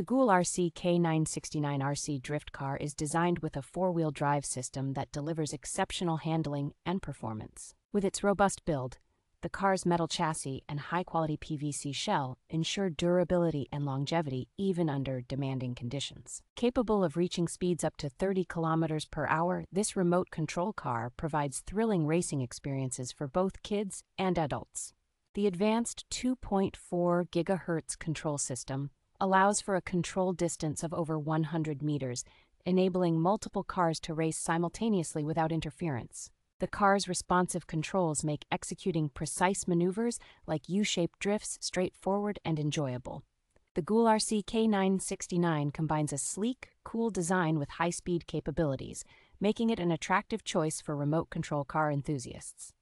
The GoolRC K969 RC drift car is designed with a four wheel drive system that delivers exceptional handling and performance. With its robust build, the car's metal chassis and high quality PVC shell ensure durability and longevity even under demanding conditions. Capable of reaching speeds up to 30 kilometers per hour, this remote control car provides thrilling racing experiences for both kids and adults. The advanced 2.4 GHz control system allows for a control distance of over 100 meters, enabling multiple cars to race simultaneously without interference. The car's responsive controls make executing precise maneuvers like U shaped drifts straightforward and enjoyable. The GoolRC K969 combines a sleek, cool design with high speed capabilities, making it an attractive choice for remote control car enthusiasts.